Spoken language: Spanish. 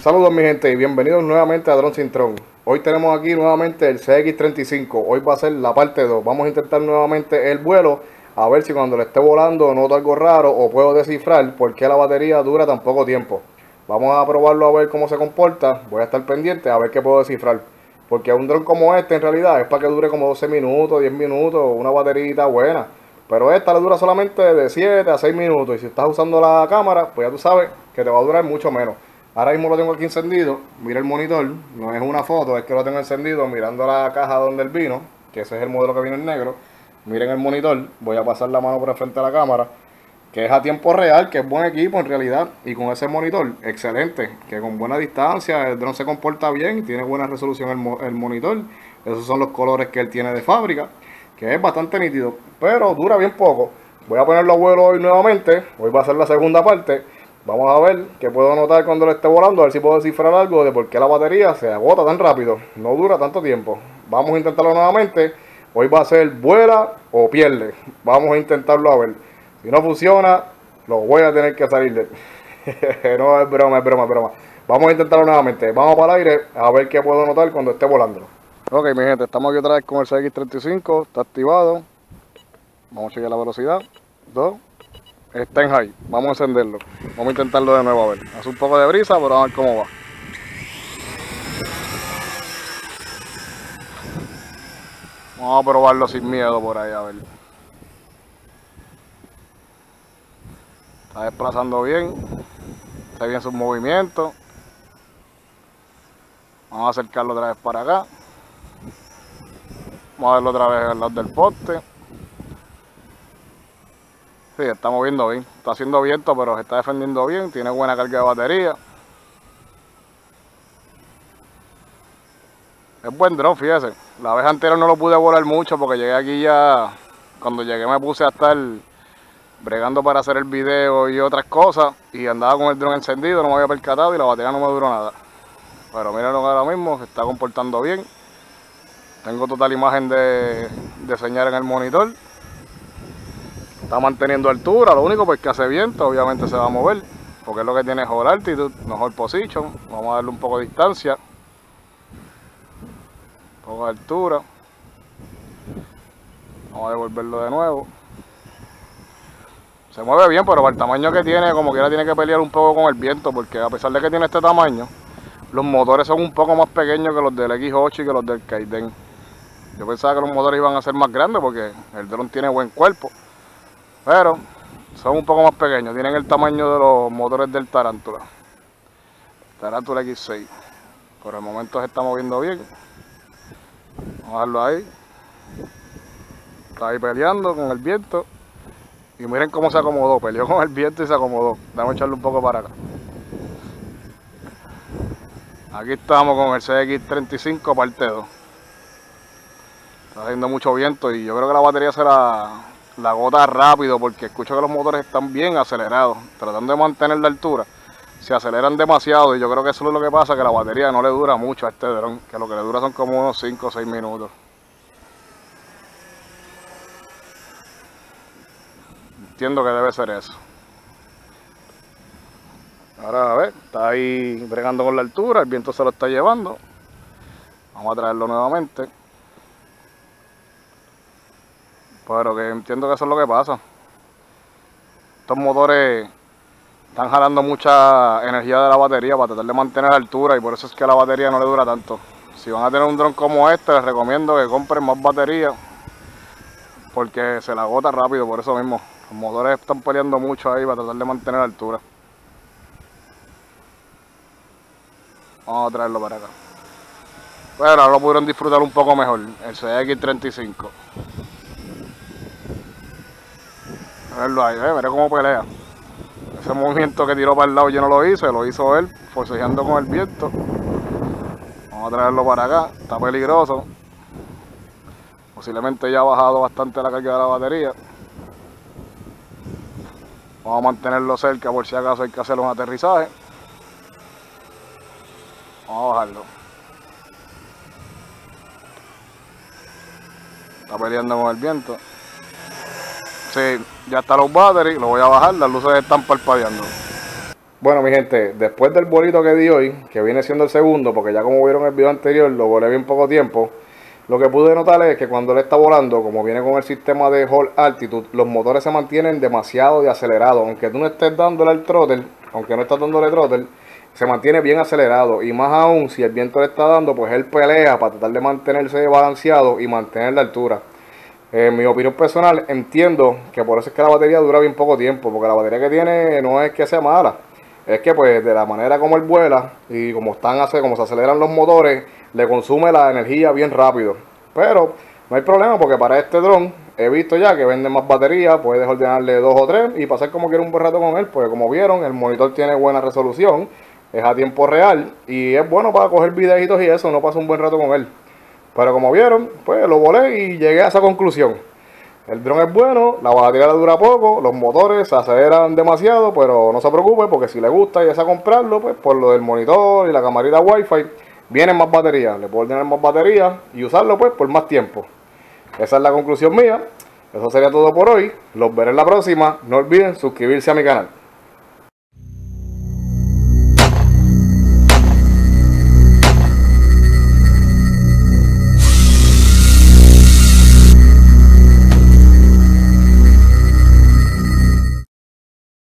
Saludos mi gente y bienvenidos nuevamente a Drone Sin Hoy tenemos aquí nuevamente el CX35. Hoy va a ser la parte 2. Vamos a intentar nuevamente el vuelo. A ver si cuando le esté volando noto algo raro o puedo descifrar por qué la batería dura tan poco tiempo. Vamos a probarlo a ver cómo se comporta. Voy a estar pendiente a ver qué puedo descifrar. Porque un dron como este en realidad es para que dure como 12 minutos, 10 minutos, una baterita buena. Pero esta le dura solamente de 7 a 6 minutos. Y si estás usando la cámara, pues ya tú sabes que te va a durar mucho menos. Ahora mismo lo tengo aquí encendido. Mira el monitor. No es una foto, es que lo tengo encendido mirando la caja donde el vino. Que ese es el modelo que viene en negro. Miren el monitor. Voy a pasar la mano por el frente de la cámara. Que es a tiempo real, que es buen equipo en realidad. Y con ese monitor, excelente. Que con buena distancia, el drone se comporta bien. Tiene buena resolución el, el monitor. Esos son los colores que él tiene de fábrica. Que es bastante nítido. Pero dura bien poco. Voy a ponerlo a vuelo hoy nuevamente. Hoy va a ser la segunda parte Vamos a ver qué puedo notar cuando lo esté volando, a ver si puedo descifrar algo de por qué la batería se agota tan rápido, no dura tanto tiempo. Vamos a intentarlo nuevamente. Hoy va a ser vuela o pierde. Vamos a intentarlo a ver. Si no funciona, lo voy a tener que salir de... no es broma, es broma, es broma. Vamos a intentarlo nuevamente. Vamos para el aire a ver qué puedo notar cuando esté volando. Ok, mi gente, estamos aquí otra vez con el CX35. Está activado. Vamos a chequear la velocidad. 2, está en high. Vamos a encenderlo. Vamos a intentarlo de nuevo a ver. Hace un poco de brisa, pero vamos a ver cómo va. Vamos a probarlo sin miedo por ahí a ver. Está desplazando bien. Está bien sus movimientos. Vamos a acercarlo otra vez para acá. Vamos a verlo otra vez al lado del poste. Sí, está moviendo bien. Está haciendo viento, pero se está defendiendo bien. Tiene buena carga de batería. Es buen drone, fíjese. La vez anterior no lo pude volar mucho porque llegué aquí ya... Cuando llegué me puse a estar bregando para hacer el video y otras cosas. Y andaba con el drone encendido, no me había percatado y la batería no me duró nada. Pero miren ahora mismo, se está comportando bien. Tengo total imagen de, de señal en el monitor. Está manteniendo altura, lo único pues que hace viento, obviamente se va a mover, porque es lo que tiene mejor altitud, mejor position. Vamos a darle un poco de distancia. Un poco de altura. Vamos a devolverlo de nuevo. Se mueve bien, pero para el tamaño que tiene, como quiera tiene que pelear un poco con el viento, porque a pesar de que tiene este tamaño, los motores son un poco más pequeños que los del X8 y que los del Kaiden. Yo pensaba que los motores iban a ser más grandes porque el drone tiene buen cuerpo. Pero son un poco más pequeños, tienen el tamaño de los motores del Tarántula. Tarántula X6. Por el momento se está moviendo bien. Vamos a dejarlo ahí. Está ahí peleando con el viento. Y miren cómo se acomodó. Peleó con el viento y se acomodó. Vamos a echarle un poco para acá. Aquí estamos con el CX35 parte 2. Está haciendo mucho viento y yo creo que la batería será la gota rápido porque escucho que los motores están bien acelerados, tratando de mantener la altura. Se aceleran demasiado y yo creo que eso es lo que pasa, que la batería no le dura mucho a este dron, que lo que le dura son como unos 5 o 6 minutos. Entiendo que debe ser eso. Ahora a ver, está ahí bregando con la altura, el viento se lo está llevando. Vamos a traerlo nuevamente. Pero que entiendo que eso es lo que pasa. Estos motores están jalando mucha energía de la batería para tratar de mantener altura y por eso es que la batería no le dura tanto. Si van a tener un dron como este, les recomiendo que compren más batería porque se la agota rápido, por eso mismo. Los motores están peleando mucho ahí para tratar de mantener altura. Vamos a traerlo para acá. Bueno, ahora lo pudieron disfrutar un poco mejor, el CX35. Verlo ahí, ¿eh? cómo pelea. Ese movimiento que tiró para el lado yo no lo hice, lo hizo él, forcejeando con el viento. Vamos a traerlo para acá, está peligroso. Posiblemente ya ha bajado bastante la carga de la batería. Vamos a mantenerlo cerca por si acaso hay que hacer un aterrizaje. Vamos a bajarlo. Está peleando con el viento. Sí, ya está los batteries, lo voy a bajar, las luces están parpadeando. Bueno, mi gente, después del bolito que di hoy, que viene siendo el segundo, porque ya como vieron el video anterior, lo volé bien poco tiempo, lo que pude notar es que cuando él está volando, como viene con el sistema de Hold Altitude, los motores se mantienen demasiado de acelerado. Aunque tú no estés dándole al throttle, aunque no estás dándole throttle, se mantiene bien acelerado. Y más aún, si el viento le está dando, pues él pelea para tratar de mantenerse balanceado y mantener la altura. En mi opinión personal, entiendo que por eso es que la batería dura bien poco tiempo, porque la batería que tiene no es que sea mala, es que pues de la manera como él vuela y como están como se aceleran los motores, le consume la energía bien rápido. Pero no hay problema porque para este dron he visto ya que venden más baterías, puedes ordenarle dos o tres y pasar como quiera un buen rato con él, porque como vieron, el monitor tiene buena resolución, es a tiempo real y es bueno para coger videitos y eso, no pasa un buen rato con él. Pero como vieron, pues lo volé y llegué a esa conclusión. El dron es bueno, la batería le dura poco, los motores se aceleran demasiado, pero no se preocupe porque si le gusta y desea comprarlo, pues por lo del monitor y la camarita wifi, vienen más baterías, le puedo tener más baterías y usarlo pues por más tiempo. Esa es la conclusión mía. Eso sería todo por hoy. Los veré en la próxima. No olviden suscribirse a mi canal.